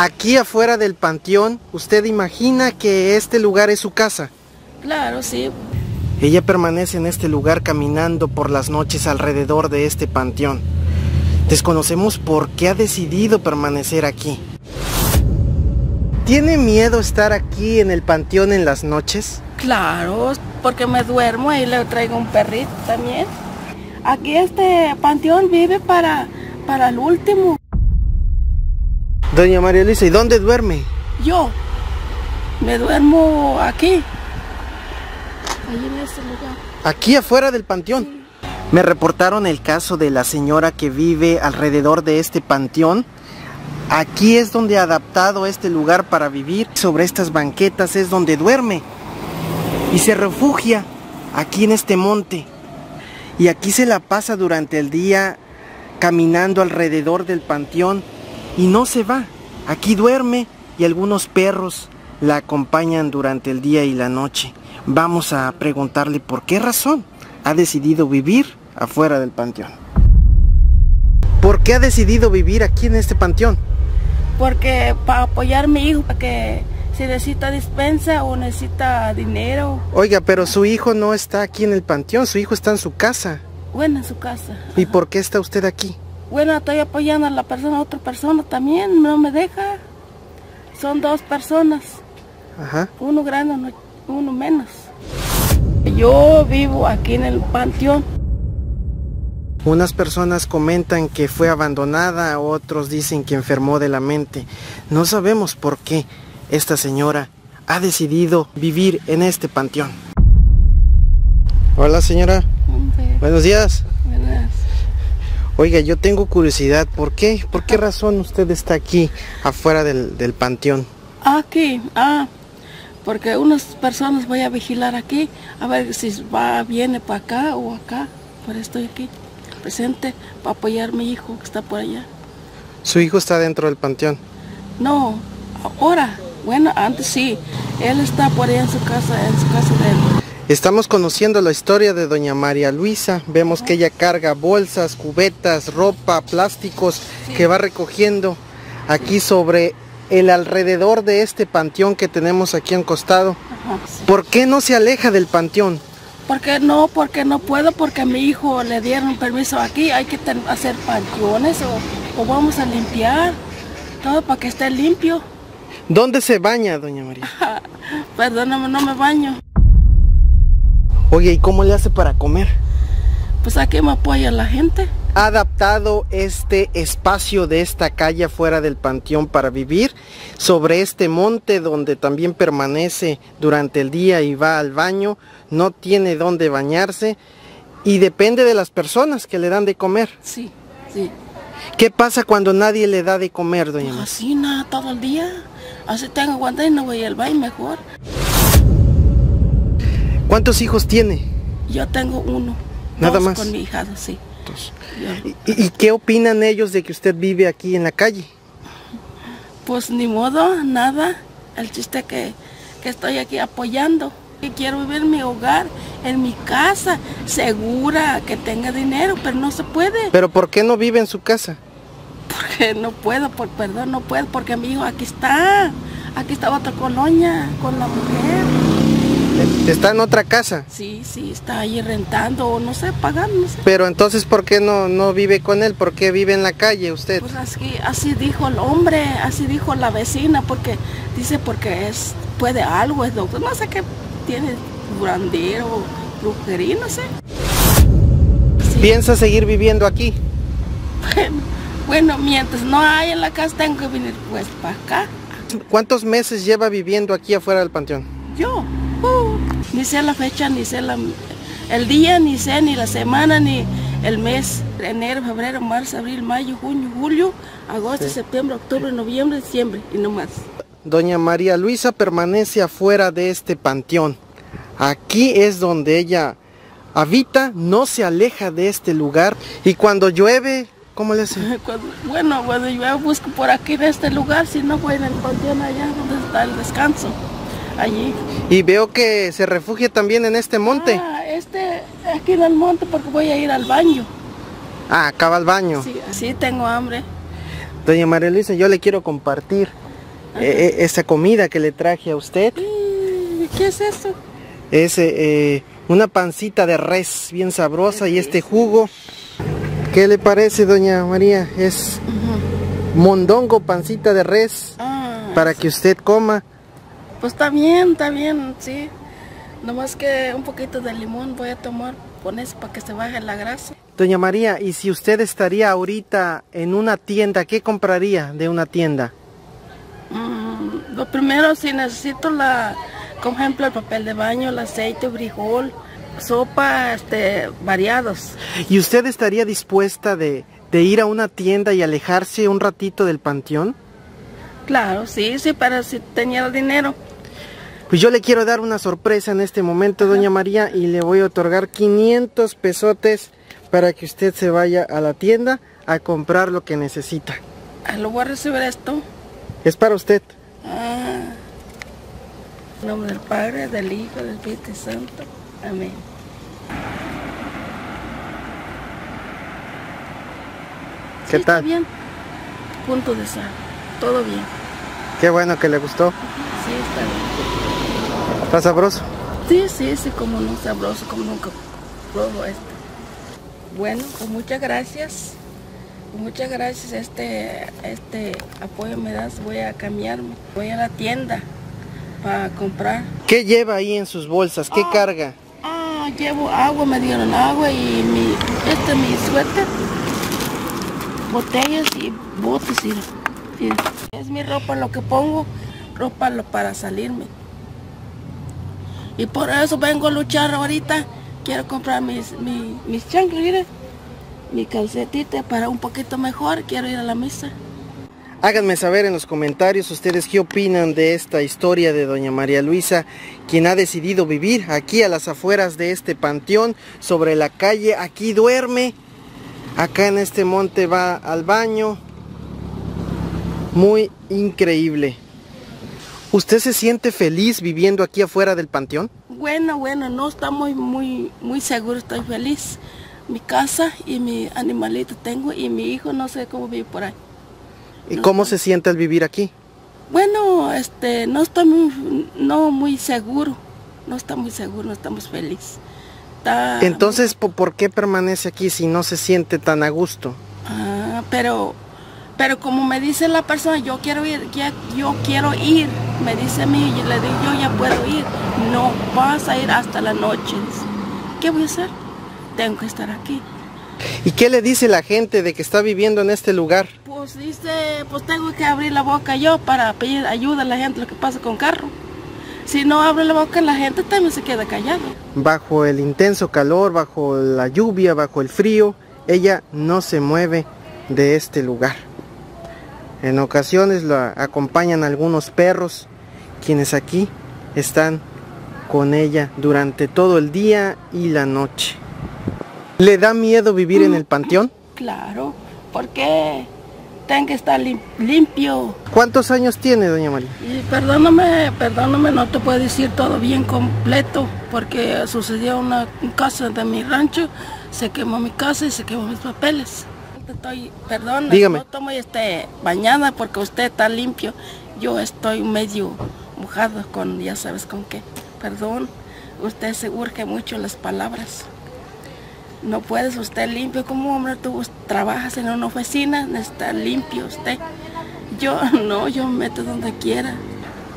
Aquí afuera del panteón, ¿usted imagina que este lugar es su casa? Claro, sí. Ella permanece en este lugar caminando por las noches alrededor de este panteón. Desconocemos por qué ha decidido permanecer aquí. ¿Tiene miedo estar aquí en el panteón en las noches? Claro, porque me duermo y le traigo un perrito también. Aquí este panteón vive para, para el último. Doña María Luisa, ¿y dónde duerme? Yo me duermo aquí. Ahí en ese lugar. Aquí afuera del panteón. Me reportaron el caso de la señora que vive alrededor de este panteón. Aquí es donde ha adaptado este lugar para vivir. Sobre estas banquetas es donde duerme. Y se refugia aquí en este monte. Y aquí se la pasa durante el día caminando alrededor del panteón y no se va. Aquí duerme y algunos perros la acompañan durante el día y la noche. Vamos a preguntarle por qué razón ha decidido vivir afuera del panteón. ¿Por qué ha decidido vivir aquí en este panteón? Porque para apoyar a mi hijo, para que si necesita dispensa o necesita dinero. Oiga, pero su hijo no está aquí en el panteón, su hijo está en su casa. Bueno, en su casa. ¿Y por qué está usted aquí? Bueno, estoy apoyando a la persona, a otra persona también, no me deja. Son dos personas. Ajá. Uno grande, uno menos. Yo vivo aquí en el panteón. Unas personas comentan que fue abandonada, otros dicen que enfermó de la mente. No sabemos por qué esta señora ha decidido vivir en este panteón. Hola señora. Buenos días. Oiga, yo tengo curiosidad, ¿por qué? ¿Por qué razón usted está aquí afuera del, del panteón? Aquí, ah, porque unas personas voy a vigilar aquí, a ver si va, viene para acá o acá, por eso estoy aquí, presente, para apoyar a mi hijo que está por allá. ¿Su hijo está dentro del panteón? No, ahora, bueno, antes sí, él está por allá en su casa, en su casa de él. Estamos conociendo la historia de doña María Luisa. Vemos que ella carga bolsas, cubetas, ropa, plásticos que va recogiendo aquí sobre el alrededor de este panteón que tenemos aquí en costado. Ajá, sí. ¿Por qué no se aleja del panteón? Porque no, porque no puedo, porque a mi hijo le dieron permiso aquí, hay que hacer panteones o, o vamos a limpiar, todo para que esté limpio. ¿Dónde se baña, doña María? Perdóname, no me baño. Oye, ¿y cómo le hace para comer? Pues aquí me apoya la gente. ha adaptado este espacio de esta calle afuera del panteón para vivir sobre este monte donde también permanece durante el día y va al baño, no tiene dónde bañarse y depende de las personas que le dan de comer. Sí, sí. ¿Qué pasa cuando nadie le da de comer, doña María? Así nada, todo el día. Así tengo aguantar y no voy al baño mejor. ¿Cuántos hijos tiene? Yo tengo uno. Nada dos más. con mi hijado, sí. Yo- ¿Y, y qué opinan ellos de que usted vive aquí en la calle? Pues ni modo, nada. El chiste que, que estoy aquí apoyando. Y quiero vivir en mi hogar, en mi casa, segura, que tenga dinero, pero no se puede. ¿Pero por qué no vive en su casa? Porque no puedo, por perdón, no puedo, porque mi hijo aquí está. Aquí está otra colonia con la mujer. Está en otra casa. Sí, sí, está ahí rentando o no sé, pagando, no sé. Pero entonces, ¿por qué no, no vive con él? ¿Por qué vive en la calle usted? Pues así, así dijo el hombre, así dijo la vecina, porque dice porque es, puede algo, es doctor, no sé qué tiene, curandero, brujería, no sé. Sí, ¿Piensa seguir viviendo aquí? Bueno, bueno, mientras no hay en la casa, tengo que venir pues para acá. ¿Cuántos meses lleva viviendo aquí afuera del panteón? Yo, uh, ni sé la fecha, ni sé la, el día, ni sé ni la semana, ni el mes. Enero, febrero, marzo, abril, mayo, junio, julio, agosto, septiembre, octubre, noviembre, diciembre y no más. Doña María Luisa permanece afuera de este panteón. Aquí es donde ella habita, no se aleja de este lugar. Y cuando llueve, ¿cómo le hace? Bueno, cuando yo busco por aquí en este lugar, si no voy en el panteón allá donde está el descanso, allí. Y veo que se refugia también en este monte. Ah, este, aquí en el monte porque voy a ir al baño. Ah, acaba el baño. Sí, así tengo hambre. Doña María Luisa, yo le quiero compartir eh, eh, esa comida que le traje a usted. ¿Y ¿Qué es eso? Es eh, eh, una pancita de res bien sabrosa y este jugo. ¿Qué le parece, doña María? Es mondongo, pancita de res, Ah, para que usted coma. Pues está bien, está bien, sí. Nomás que un poquito de limón voy a tomar con eso para que se baje la grasa. Doña María, ¿y si usted estaría ahorita en una tienda, qué compraría de una tienda? Mm, lo primero, si necesito la, como ejemplo, el papel de baño, el aceite, frijol, sopa, este, variados. ¿Y usted estaría dispuesta de, de ir a una tienda y alejarse un ratito del panteón? Claro, sí, sí, pero si tenía dinero. Pues yo le quiero dar una sorpresa en este momento, doña María, y le voy a otorgar 500 pesotes para que usted se vaya a la tienda a comprar lo que necesita. Ah, Lo voy a recibir esto. Es para usted. Ah. En nombre del Padre, del Hijo, del Espíritu Santo. Amén. ¿Qué Sí, está tal? bien. Punto de sal. Todo bien. Qué bueno que le gustó. Sí, está bien. Está sabroso. Sí, sí, sí, como no sabroso, como nunca pruebo esto. Bueno, pues muchas gracias. Muchas gracias, este, este apoyo me das, voy a cambiarme. Voy a la tienda para comprar. ¿Qué lleva ahí en sus bolsas? ¿Qué Ah. carga? Ah, llevo agua, me dieron agua y mi, este mi suéter, botellas y botes y, y es mi ropa lo que pongo, ropa lo para salirme. Y por eso vengo a luchar ahorita, quiero comprar mis, mi- mis chanclas, mire, mi calcetita para un poquito mejor, quiero ir a la misa. Háganme saber en los comentarios ustedes qué opinan de esta historia de doña María Luisa, quien ha decidido vivir aquí a las afueras de este panteón, sobre la calle, aquí duerme, acá en este monte va al baño. Muy increíble. ¿Usted se siente feliz viviendo aquí afuera del panteón? Bueno, bueno, no está muy, muy, muy seguro, estoy feliz. Mi casa y mi animalito tengo y mi hijo no sé cómo vive por ahí. ¿Y cómo se siente al vivir aquí? Bueno, este, no estoy muy, no muy seguro, no está muy seguro, no estamos felices. Está- Entonces, ¿po- ¿por qué permanece aquí si no se siente tan a gusto? Ah, pero, pero como me dice la persona, yo quiero ir, ya- yo quiero ir, me dice a mí, y le digo, yo ya puedo ir, no vas a ir hasta la noche. Dice, ¿Qué voy a hacer? Tengo que estar aquí. ¿Y qué le dice la gente de que está viviendo en este lugar? Pues dice, pues tengo que abrir la boca yo para pedir ayuda a la gente, lo que pasa con carro. Si no abro la boca, la gente también se queda callada. Bajo el intenso calor, bajo la lluvia, bajo el frío, ella no se mueve de este lugar. En ocasiones la acompañan algunos perros, quienes aquí están con ella durante todo el día y la noche. ¿Le da miedo vivir en el panteón? Claro, porque tengo que estar lim- limpio. ¿Cuántos años tiene, doña María? Y perdóname, perdóname, no te puedo decir todo bien completo, porque sucedió una un caso de mi rancho, se quemó mi casa y se quemó mis papeles. Estoy, perdón, Dígame. no estoy este, bañada porque usted está limpio. Yo estoy medio mojado con, ya sabes con qué. Perdón, usted se urge mucho las palabras. No puedes usted limpio como hombre, tú trabajas en una oficina, está limpio usted. Yo no, yo me meto donde quiera.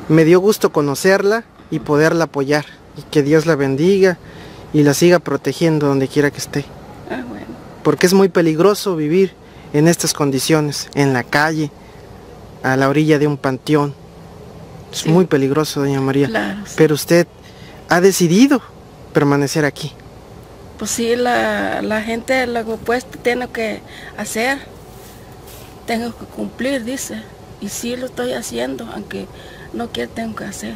Me dio gusto conocerla y poderla apoyar. Y que Dios la bendiga y la siga protegiendo donde quiera que esté. Porque es muy peligroso vivir en estas condiciones, en la calle, a la orilla de un panteón. Es Sí. muy peligroso, doña María. Claro, sí. Pero usted ha decidido permanecer aquí. Pues sí, la, la gente lo opuesto tiene que hacer, tengo que cumplir, dice. Y sí lo estoy haciendo, aunque no quiero, tengo que hacer.